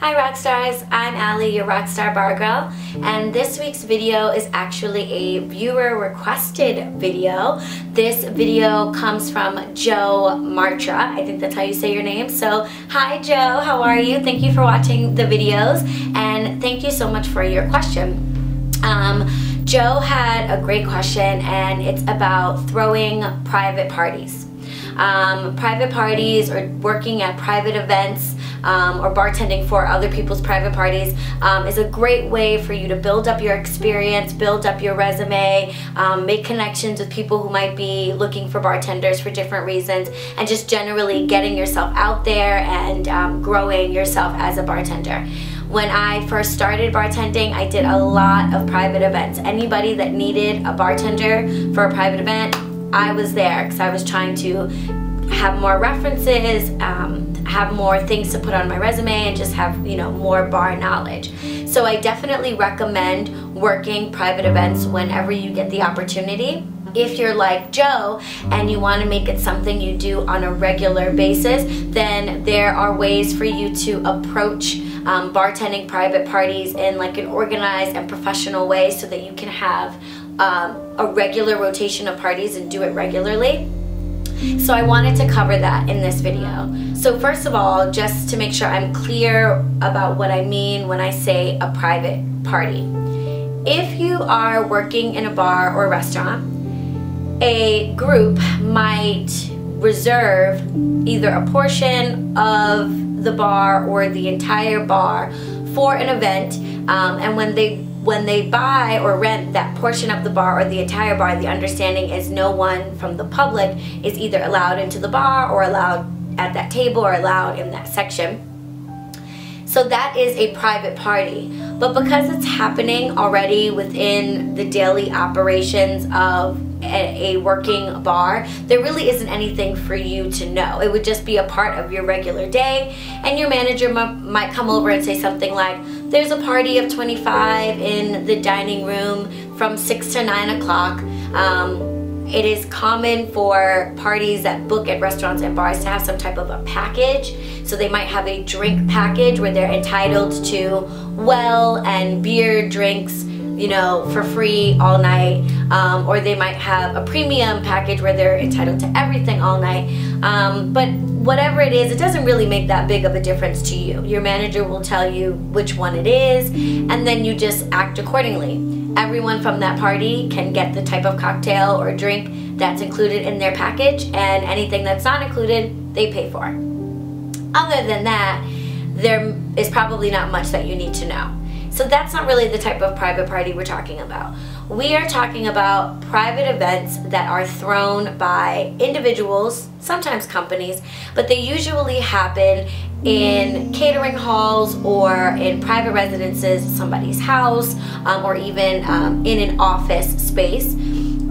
Hi Rockstars, I'm Aly, your Rockstar Bar Girl, and this week's video is actually a viewer requested video. This video comes from Joe Martra, I think that's how you say your name. So, hi Joe, how are you? Thank you for watching the videos, and thank you so much for your question. Um, Joe had a great question, and it's about throwing private parties. Um, private parties or working at private events um, or bartending for other people's private parties um, is a great way for you to build up your experience, build up your resume, um, make connections with people who might be looking for bartenders for different reasons, and just generally getting yourself out there and um, growing yourself as a bartender. When I first started bartending, I did a lot of private events. Anybody that needed a bartender for a private event, I was there because I was trying to have more references, um, have more things to put on my resume and just have, you know, more bar knowledge. So I definitely recommend working private events whenever you get the opportunity. If you're like Joe and you want to make it something you do on a regular basis, then there are ways for you to approach um, bartending private parties in like an organized and professional way so that you can have um, a regular rotation of parties and do it regularly. So I wanted to cover that in this video. So first of all, just to make sure I'm clear about what I mean when I say a private party. If you are working in a bar or restaurant, a group might reserve either a portion of the bar or the entire bar for an event um, and when they when they buy or rent that portion of the bar or the entire bar, the understanding is no one from the public is either allowed into the bar or allowed at that table or allowed in that section. So that is a private party. But because it's happening already within the daily operations of a, working bar, there really isn't anything for you to know. It would just be a part of your regular day, and your manager might come over and say something like, There's a party of 25 in the dining room from 6 to 9 o'clock. Um, it is common for parties that book at restaurants and bars to have some type of a package. So they might have a drink package where they're entitled to well and beer drinks you know, for free all night, um, or they might have a premium package where they're entitled to everything all night. Um, but whatever it is, it doesn't really make that big of a difference to you. Your manager will tell you which one it is, and then you just act accordingly. Everyone from that party can get the type of cocktail or drink that's included in their package, and anything that's not included, they pay for. Other than that, there is probably not much that you need to know. So that's not really the type of private party we're talking about. We are talking about private events that are thrown by individuals, sometimes companies, but they usually happen in catering halls or in private residences, somebody's house, um, or even um, in an office space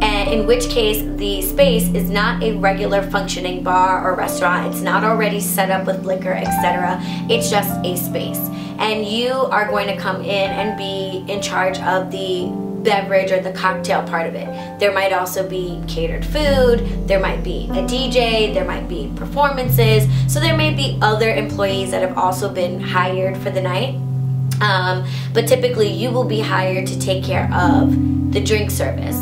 and in which case the space is not a regular functioning bar or restaurant. It's not already set up with liquor, etc. It's just a space. And you are going to come in and be in charge of the beverage or the cocktail part of it. There might also be catered food, there might be a DJ, there might be performances. So there may be other employees that have also been hired for the night. Um, but typically you will be hired to take care of the drink service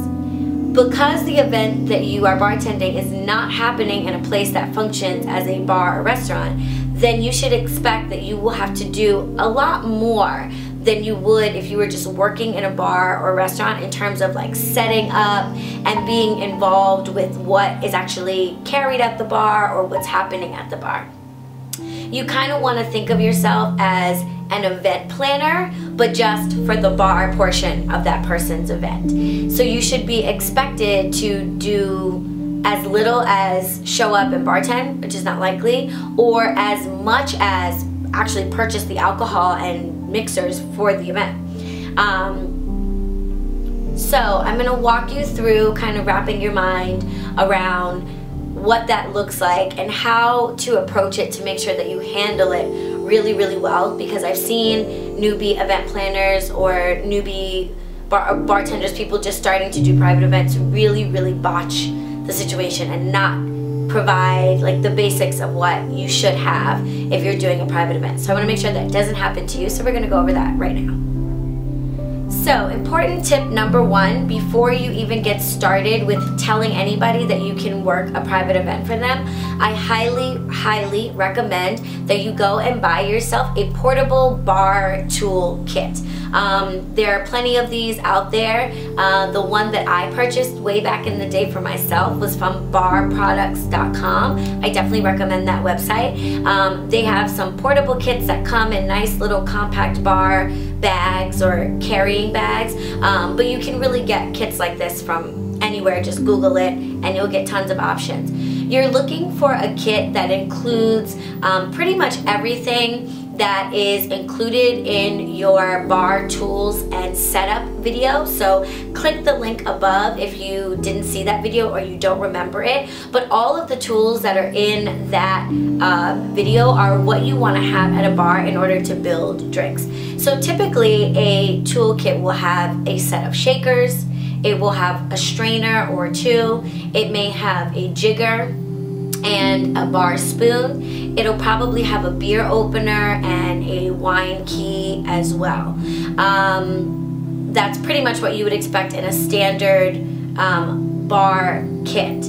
because the event that you are bartending is not happening in a place that functions as a bar or restaurant, then you should expect that you will have to do a lot more than you would if you were just working in a bar or restaurant in terms of like setting up and being involved with what is actually carried at the bar or what's happening at the bar. You kind of want to think of yourself as an event planner, but just for the bar portion of that person's event. So you should be expected to do as little as show up and bartend, which is not likely, or as much as actually purchase the alcohol and mixers for the event. Um, so I'm gonna walk you through kind of wrapping your mind around what that looks like and how to approach it to make sure that you handle it really, really well because I've seen newbie event planners or newbie bar bartenders, people just starting to do private events really, really botch the situation and not provide like the basics of what you should have if you're doing a private event. So I want to make sure that doesn't happen to you. So we're going to go over that right now. So, important tip number one before you even get started with telling anybody that you can work a private event for them, I highly, highly recommend that you go and buy yourself a portable bar tool kit. Um, there are plenty of these out there. Uh, the one that I purchased way back in the day for myself was from barproducts.com. I definitely recommend that website. Um, they have some portable kits that come in nice little compact bar bags or carrying bags, um, but you can really get kits like this from anywhere. Just Google it and you'll get tons of options. You're looking for a kit that includes um, pretty much everything that is included in your bar tools and setup video. So click the link above if you didn't see that video or you don't remember it. But all of the tools that are in that uh, video are what you want to have at a bar in order to build drinks. So typically a toolkit will have a set of shakers, it will have a strainer or two, it may have a jigger, and a bar spoon. It'll probably have a beer opener and a wine key as well. Um, that's pretty much what you would expect in a standard um, bar kit.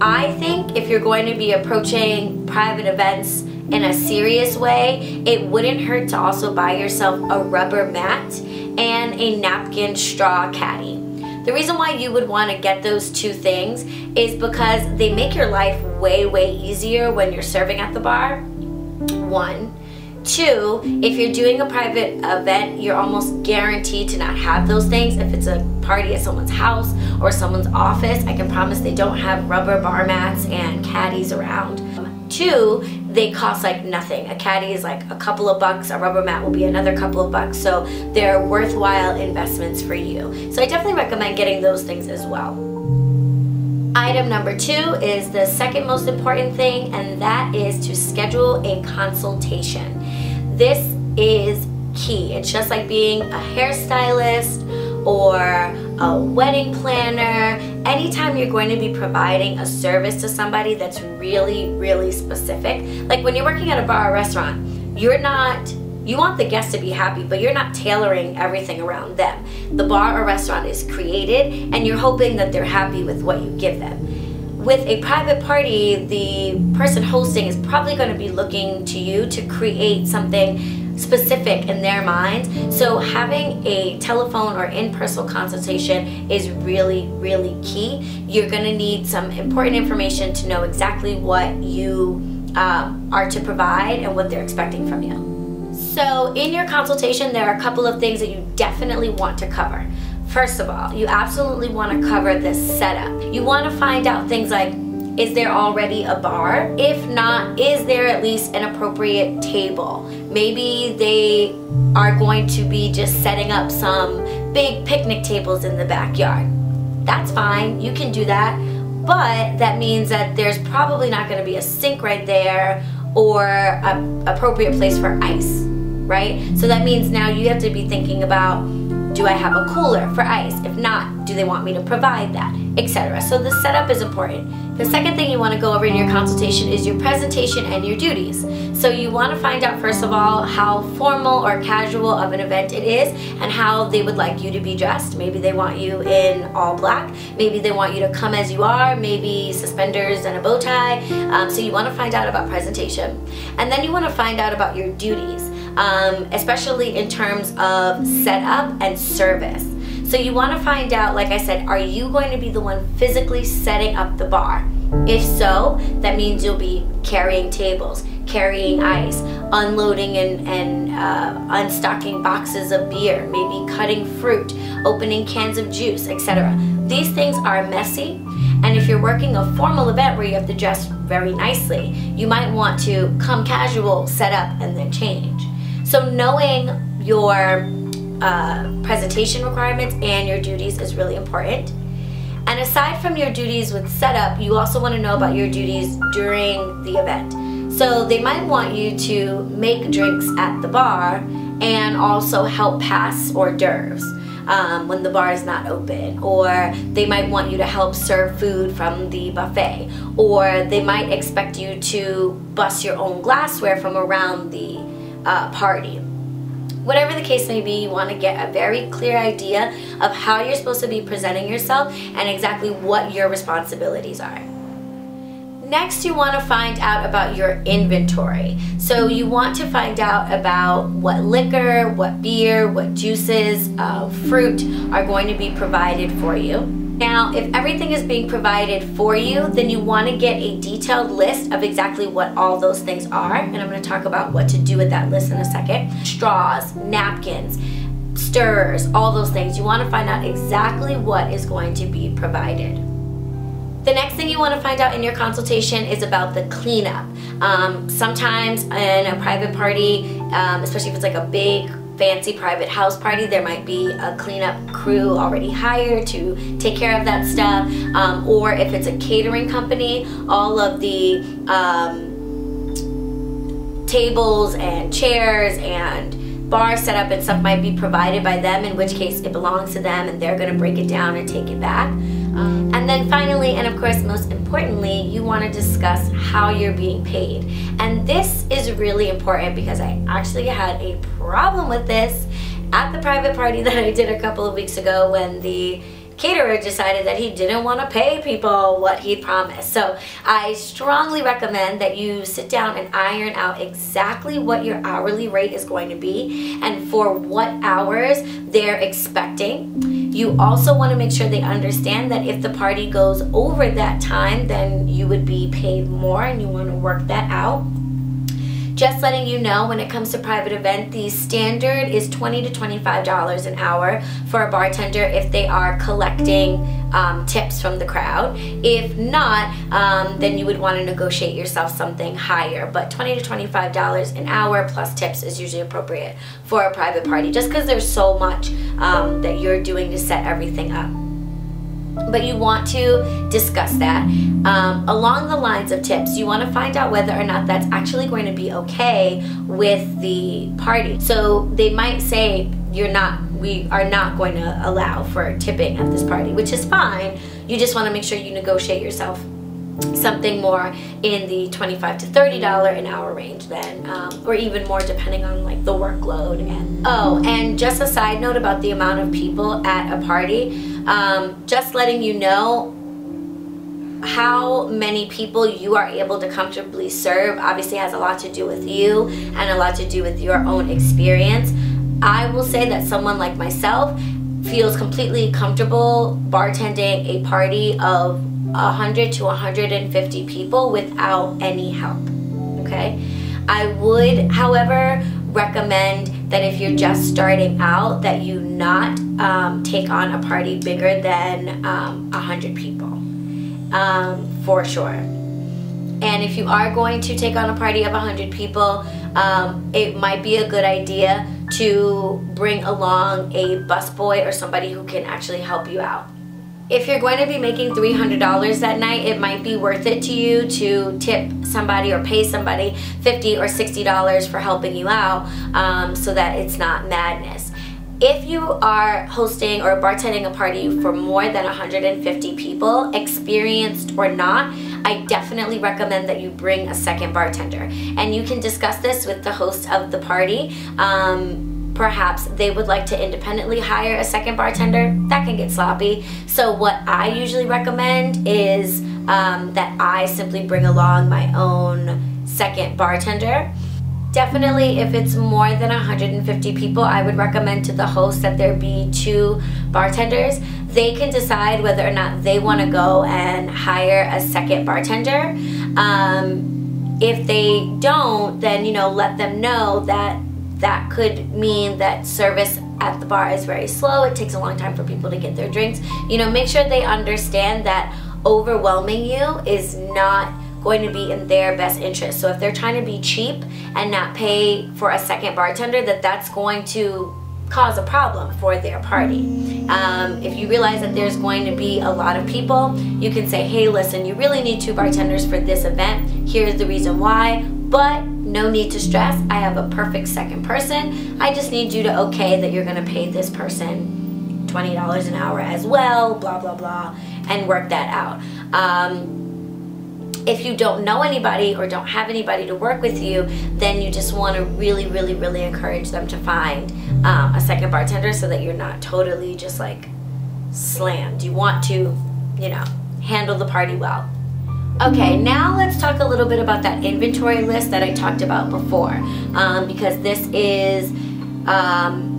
I think if you're going to be approaching private events in a serious way, it wouldn't hurt to also buy yourself a rubber mat and a napkin straw caddy. The reason why you would want to get those two things is because they make your life way, way easier when you're serving at the bar. One. Two, if you're doing a private event, you're almost guaranteed to not have those things. If it's a party at someone's house or someone's office, I can promise they don't have rubber bar mats and caddies around. Two, they cost like nothing. A caddy is like a couple of bucks, a rubber mat will be another couple of bucks, so they're worthwhile investments for you. So I definitely recommend getting those things as well. Item number two is the second most important thing, and that is to schedule a consultation. This is key. It's just like being a hairstylist or a wedding planner, anytime you're going to be providing a service to somebody that's really, really specific, like when you're working at a bar or restaurant, you're not you want the guests to be happy, but you're not tailoring everything around them. The bar or restaurant is created, and you're hoping that they're happy with what you give them. With a private party, the person hosting is probably going to be looking to you to create something specific in their minds. So having a telephone or in-person consultation is really, really key. You're gonna need some important information to know exactly what you um, are to provide and what they're expecting from you. So in your consultation, there are a couple of things that you definitely want to cover. First of all, you absolutely want to cover the setup. You want to find out things like is there already a bar? If not, is there at least an appropriate table? Maybe they are going to be just setting up some big picnic tables in the backyard. That's fine, you can do that, but that means that there's probably not gonna be a sink right there or an appropriate place for ice, right? So that means now you have to be thinking about do I have a cooler for ice? If not, do they want me to provide that? Etc. So the setup is important. The second thing you want to go over in your consultation is your presentation and your duties. So you want to find out first of all how formal or casual of an event it is and how they would like you to be dressed. Maybe they want you in all black. Maybe they want you to come as you are. Maybe suspenders and a bow tie. Um, so you want to find out about presentation. And then you want to find out about your duties um, especially in terms of setup and service. So you want to find out, like I said, are you going to be the one physically setting up the bar? If so, that means you'll be carrying tables, carrying ice, unloading and, and uh, unstocking boxes of beer, maybe cutting fruit, opening cans of juice, etc. These things are messy, and if you're working a formal event where you have to dress very nicely, you might want to come casual, set up, and then change. So knowing your uh, presentation requirements and your duties is really important. And aside from your duties with setup, you also want to know about your duties during the event. So they might want you to make drinks at the bar and also help pass hors d'oeuvres. um, when the bar is not open, or they might want you to help serve food from the buffet, or they might expect you to bus your own glassware from around the uh, party. Whatever the case may be, you want to get a very clear idea of how you're supposed to be presenting yourself and exactly what your responsibilities are. Next, you want to find out about your inventory. So you want to find out about what liquor, what beer, what juices, uh, fruit are going to be provided for you. Now, if everything is being provided for you, then you want to get a detailed list of exactly what all those things are. And I'm going to talk about what to do with that list in a second. Straws, napkins, stirrers, all those things. You want to find out exactly what is going to be provided. The next thing you want to find out in your consultation is about the cleanup. Um, sometimes in a private party, um, especially if it's like a big fancy private house party, there might be a cleanup crew already hired to take care of that stuff. Um, or if it's a catering company, all of the um, tables and chairs and bar setup and stuff might be provided by them, in which case it belongs to them and they're gonna break it down and take it back. Um, and then finally, and of course most importantly, you want to discuss how you're being paid. And this is really important because I actually had a problem with this at the private party that I did a couple of weeks ago when the caterer decided that he didn't want to pay people what he'd promised. So I strongly recommend that you sit down and iron out exactly what your hourly rate is going to be and for what hours they're expecting. You also want to make sure they understand that if the party goes over that time, then you would be paid more and you want to work that out. Just letting you know when it comes to private event, the standard is 20 to $25 an hour for a bartender if they are collecting um, tips from the crowd. If not, um, then you would want to negotiate yourself something higher. But 20 to $25 an hour plus tips is usually appropriate for a private party just because there's so much um, that you're doing to set everything up but you want to discuss that. Um, along the lines of tips, you want to find out whether or not that's actually going to be okay with the party. So they might say, you're not, we are not going to allow for tipping at this party, which is fine. You just want to make sure you negotiate yourself something more in the 25 to 30 dollar an hour range then um, or even more depending on like the workload and oh and just a side note about the amount of people at a party um, just letting you know how many people you are able to comfortably serve obviously has a lot to do with you and a lot to do with your own experience. I will say that someone like myself feels completely comfortable bartending a party of 100 to 150 people without any help. Okay? I would, however, recommend that if you're just starting out that you not um, take on a party bigger than um, 100 people. Um, for sure. And if you are going to take on a party of 100 people um, it might be a good idea to bring along a busboy or somebody who can actually help you out. If you're going to be making $300 that night, it might be worth it to you to tip somebody or pay somebody 50 or $60 for helping you out um, so that it's not madness. If you are hosting or bartending a party for more than 150 people, experienced or not, I definitely recommend that you bring a second bartender. And you can discuss this with the host of the party. Um, perhaps they would like to independently hire a second bartender, that can get sloppy. So what I usually recommend is um, that I simply bring along my own second bartender. Definitely, if it's more than 150 people, I would recommend to the host that there be two bartenders. They can decide whether or not they want to go and hire a second bartender. Um, if they don't, then, you know, let them know that that could mean that service at the bar is very slow. It takes a long time for people to get their drinks. You know, make sure they understand that overwhelming you is not going to be in their best interest. So if they're trying to be cheap and not pay for a second bartender, that that's going to cause a problem for their party. Um, if you realize that there's going to be a lot of people, you can say, hey, listen, you really need two bartenders for this event. Here's the reason why, but no need to stress. I have a perfect second person. I just need you to okay that you're gonna pay this person $20 an hour as well, blah, blah, blah, and work that out. Um, if you don't know anybody or don't have anybody to work with you, then you just want to really, really, really encourage them to find um, a second bartender so that you're not totally just like slammed. You want to, you know, handle the party well. Okay, now let's talk a little bit about that inventory list that I talked about before um, because this is um,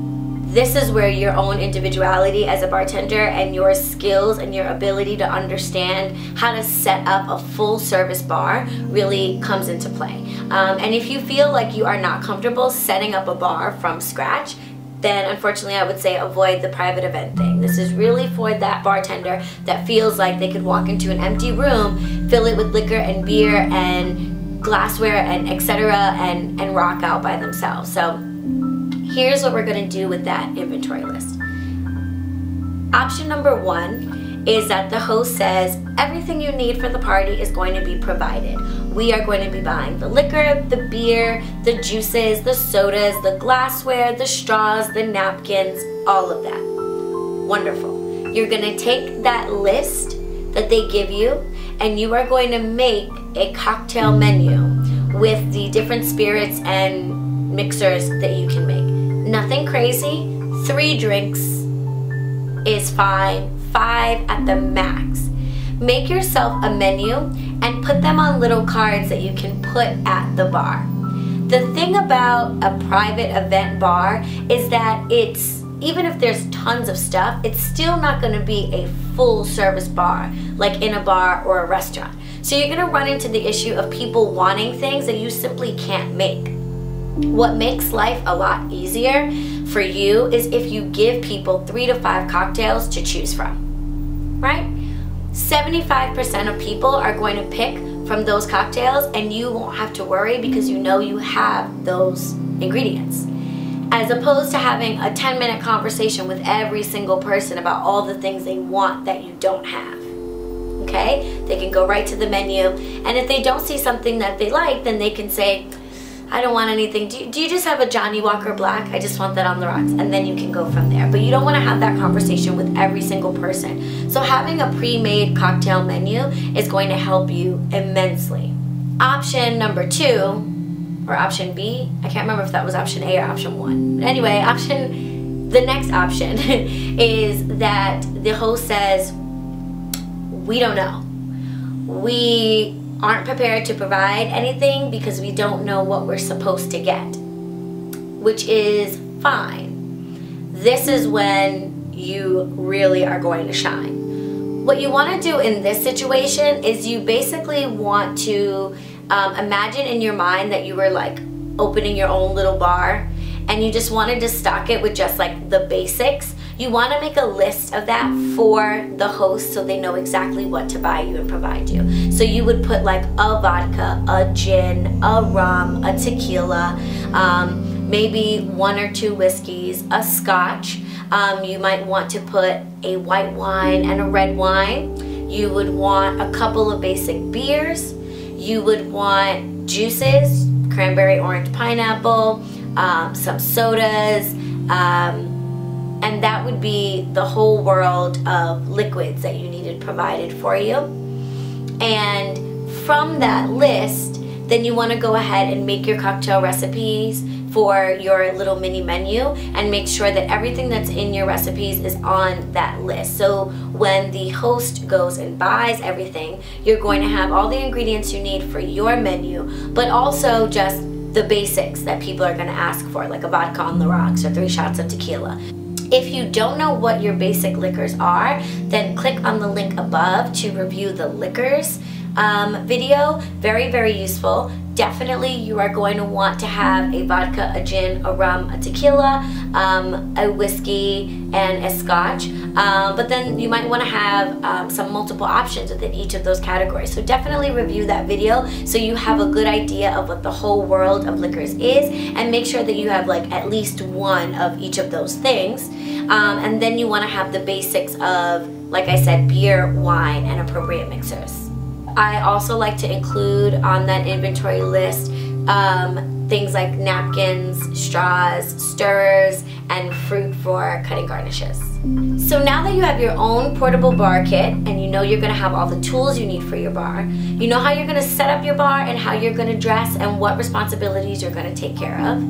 this is where your own individuality as a bartender and your skills and your ability to understand how to set up a full service bar really comes into play. Um, and if you feel like you are not comfortable setting up a bar from scratch, then unfortunately I would say avoid the private event thing. This is really for that bartender that feels like they could walk into an empty room, fill it with liquor and beer and glassware and etc. and and rock out by themselves. So Here's what we're gonna do with that inventory list. Option number one is that the host says everything you need for the party is going to be provided. We are going to be buying the liquor, the beer, the juices, the sodas, the glassware, the straws, the napkins, all of that. Wonderful. You're gonna take that list that they give you and you are going to make a cocktail menu with the different spirits and mixers that you can make. Nothing crazy. Three drinks is fine. Five at the max. Make yourself a menu and put them on little cards that you can put at the bar. The thing about a private event bar is that it's even if there's tons of stuff, it's still not going to be a full service bar like in a bar or a restaurant. So you're going to run into the issue of people wanting things that you simply can't make. What makes life a lot easier for you is if you give people three to five cocktails to choose from, right? 75% of people are going to pick from those cocktails and you won't have to worry because you know you have those ingredients. As opposed to having a 10 minute conversation with every single person about all the things they want that you don't have. Okay? They can go right to the menu and if they don't see something that they like, then they can say, I don't want anything. Do you, do you just have a Johnnie Walker Black? I just want that on the rocks. And then you can go from there. But you don't want to have that conversation with every single person. So having a pre-made cocktail menu is going to help you immensely. Option number two, or option B, I can't remember if that was option A or option one. Anyway, option, the next option is that the host says, we don't know. We aren't prepared to provide anything because we don't know what we're supposed to get, which is fine. This is when you really are going to shine. What you want to do in this situation is you basically want to um, imagine in your mind that you were like opening your own little bar and you just wanted to stock it with just like the basics you want to make a list of that for the host so they know exactly what to buy you and provide you. So you would put like a vodka, a gin, a rum, a tequila, um, maybe one or two whiskeys, a scotch. Um, you might want to put a white wine and a red wine. You would want a couple of basic beers. You would want juices, cranberry, orange, pineapple, um, some sodas, um, and that would be the whole world of liquids that you needed provided for you. And from that list, then you want to go ahead and make your cocktail recipes for your little mini menu and make sure that everything that's in your recipes is on that list. So when the host goes and buys everything, you're going to have all the ingredients you need for your menu, but also just the basics that people are going to ask for, like a vodka on the rocks or three shots of tequila. If you don't know what your basic liquors are, then click on the link above to review the liquors um, video. Very, very useful. Definitely you are going to want to have a vodka, a gin, a rum, a tequila, um, a whiskey, and a scotch. Um, but then you might want to have um, some multiple options within each of those categories. So definitely review that video so you have a good idea of what the whole world of liquors is and make sure that you have like at least one of each of those things. Um, and then you want to have the basics of, like I said, beer, wine, and appropriate mixers. I also like to include on that inventory list um, things like napkins, straws, stirrers, and fruit for cutting garnishes. So now that you have your own portable bar kit and you know you're gonna have all the tools you need for your bar, you know how you're gonna set up your bar and how you're gonna dress and what responsibilities you're gonna take care of.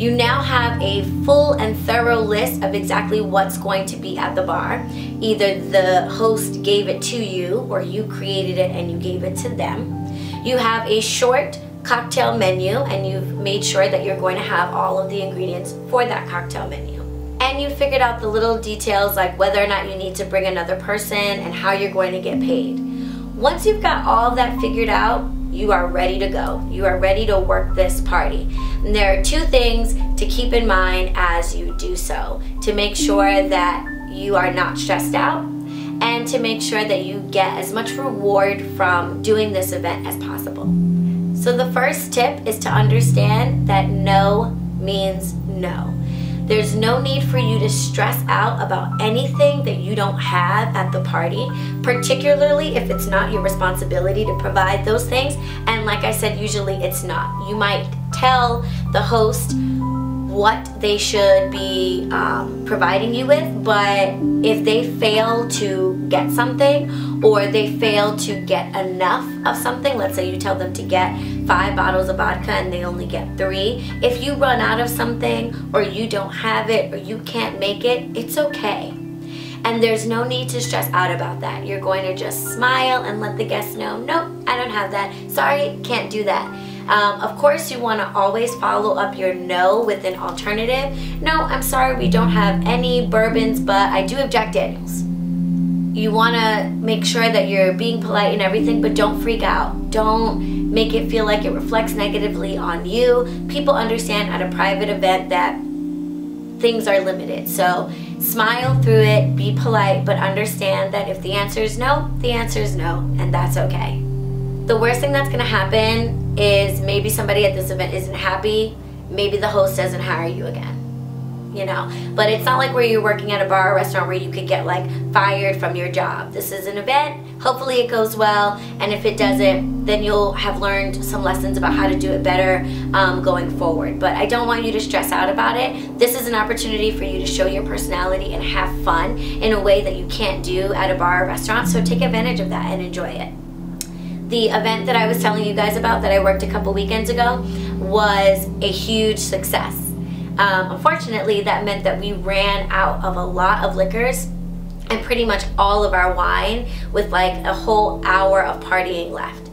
You now have a full and thorough list of exactly what's going to be at the bar. Either the host gave it to you or you created it and you gave it to them. You have a short cocktail menu and you've made sure that you're going to have all of the ingredients for that cocktail menu. And you figured out the little details like whether or not you need to bring another person and how you're going to get paid. Once you've got all of that figured out, you are ready to go. You are ready to work this party. And there are two things to keep in mind as you do so to make sure that you are not stressed out and to make sure that you get as much reward from doing this event as possible. So the first tip is to understand that no means no. There's no need for you to stress out about anything that you don't have at the party, particularly if it's not your responsibility to provide those things. And like I said, usually it's not. You might tell the host what they should be um, providing you with, but if they fail to get something or they fail to get enough of something, let's say you tell them to get five bottles of vodka and they only get three, if you run out of something or you don't have it or you can't make it, it's okay. And there's no need to stress out about that. You're going to just smile and let the guests know, nope, I don't have that. Sorry, can't do that. Um, of course, you want to always follow up your no with an alternative. No, I'm sorry, we don't have any bourbons, but I do have Jack Daniels. You want to make sure that you're being polite and everything, but don't freak out. Don't make it feel like it reflects negatively on you. People understand at a private event that things are limited. So smile through it, be polite, but understand that if the answer is no, the answer is no, and that's okay. The worst thing that's going to happen is maybe somebody at this event isn't happy. Maybe the host doesn't hire you again. You know, but it's not like where you're working at a bar or restaurant where you could get like fired from your job. This is an event. Hopefully it goes well. And if it doesn't, then you'll have learned some lessons about how to do it better um, going forward. But I don't want you to stress out about it. This is an opportunity for you to show your personality and have fun in a way that you can't do at a bar or restaurant. So take advantage of that and enjoy it the event that I was telling you guys about that I worked a couple weekends ago was a huge success. Um, unfortunately, that meant that we ran out of a lot of liquors and pretty much all of our wine with like a whole hour of partying left.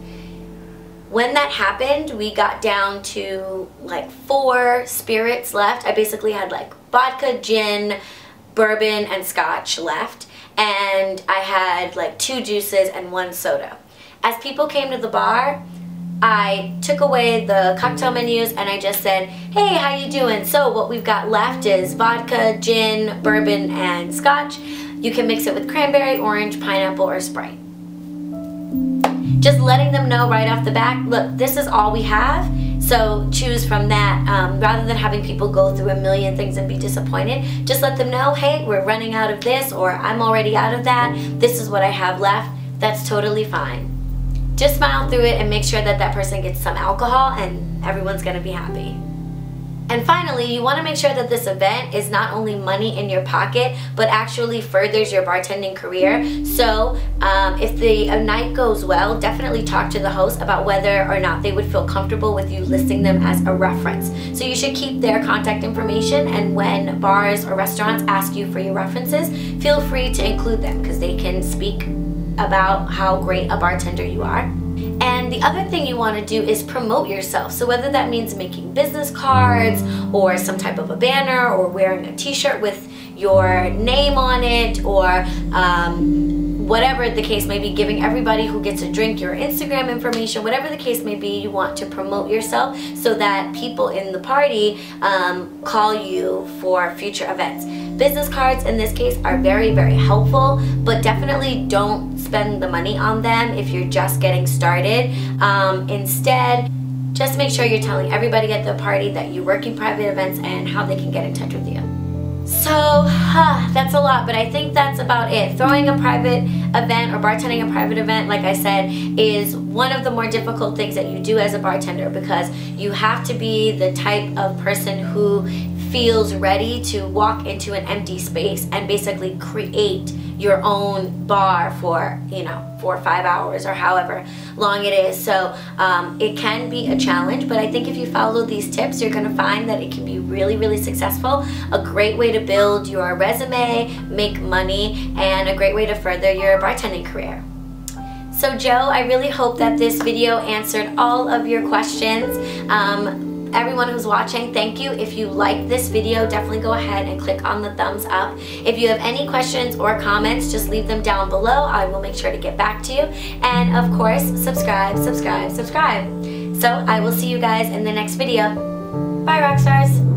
When that happened, we got down to like four spirits left. I basically had like vodka, gin, bourbon, and scotch left. And I had like two juices and one soda. As people came to the bar, I took away the cocktail menus and I just said, hey, how you doing? So what we've got left is vodka, gin, bourbon, and scotch. You can mix it with cranberry, orange, pineapple, or Sprite. Just letting them know right off the back, look, this is all we have, so choose from that. Um, rather than having people go through a million things and be disappointed, just let them know, hey, we're running out of this, or I'm already out of that, this is what I have left. That's totally fine just smile through it and make sure that that person gets some alcohol and everyone's gonna be happy. And finally, you want to make sure that this event is not only money in your pocket, but actually furthers your bartending career. So um, if the night goes well, definitely talk to the host about whether or not they would feel comfortable with you listing them as a reference. So you should keep their contact information and when bars or restaurants ask you for your references, feel free to include them because they can speak about how great a bartender you are. And the other thing you want to do is promote yourself. So whether that means making business cards or some type of a banner or wearing a t-shirt with your name on it or um, whatever the case may be, giving everybody who gets a drink your Instagram information, whatever the case may be, you want to promote yourself so that people in the party um, call you for future events. Business cards in this case are very, very helpful, but definitely don't spend the money on them if you're just getting started. Um, instead, just make sure you're telling everybody at the party that you work in private events and how they can get in touch with you. So, huh, that's a lot, but I think that's about it. Throwing a private event or bartending a private event, like I said, is one of the more difficult things that you do as a bartender because you have to be the type of person who feels ready to walk into an empty space and basically create your own bar for, you know, four or five hours or however long it is. So um, it can be a challenge, but I think if you follow these tips, you're gonna find that it can be really, really successful. A great way to build your resume, make money, and a great way to further your bartending career. So Joe, I really hope that this video answered all of your questions. Um, everyone who's watching, thank you. If you like this video, definitely go ahead and click on the thumbs up. If you have any questions or comments, just leave them down below. I will make sure to get back to you. And of course, subscribe, subscribe, subscribe. So I will see you guys in the next video. Bye, Rockstars.